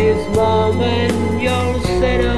this moment you're set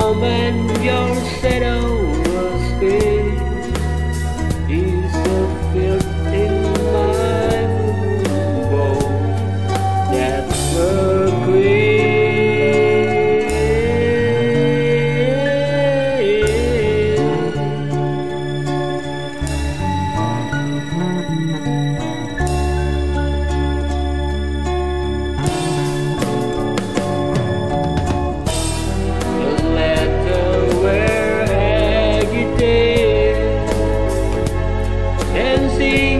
and your shadow will stay. see.